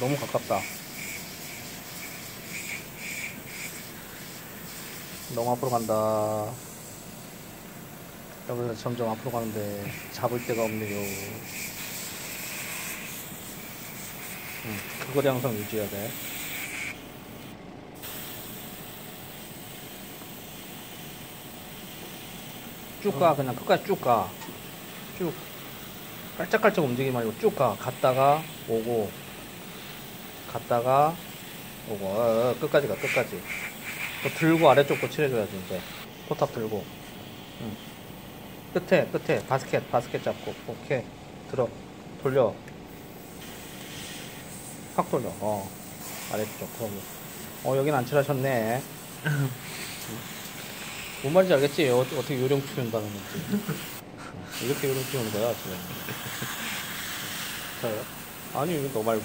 너무 가깝다. 너무 앞으로 간다. 여기서 점점 앞으로 가는데 잡을 데가 없네요. 응, 그거리 항상 유지해야 돼. 쭉 가, 그냥 끝까지 쭉 가. 쭉. 깔짝깔짝 움직이지 말고 쭉 가. 갔다가 오고, 갔다가 오고, 어, 어, 끝까지 가, 끝까지. 또 들고 아래쪽 거 칠해줘야지, 이제. 포탑 들고. 응. 끝에, 끝에, 바스켓, 바스켓 잡고. 오케이. 들어. 돌려. 확 돌려. 어. 아래쪽, 거기. 어, 여긴 안 칠하셨네. 뭔 말인지 알겠지? 어, 어떻게 요령 피운다는 건지. 어, 이렇게 요령 피우는 거야, 지금. 저요? 아니, 이거 너 말고.